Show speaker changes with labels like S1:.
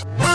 S1: Peace.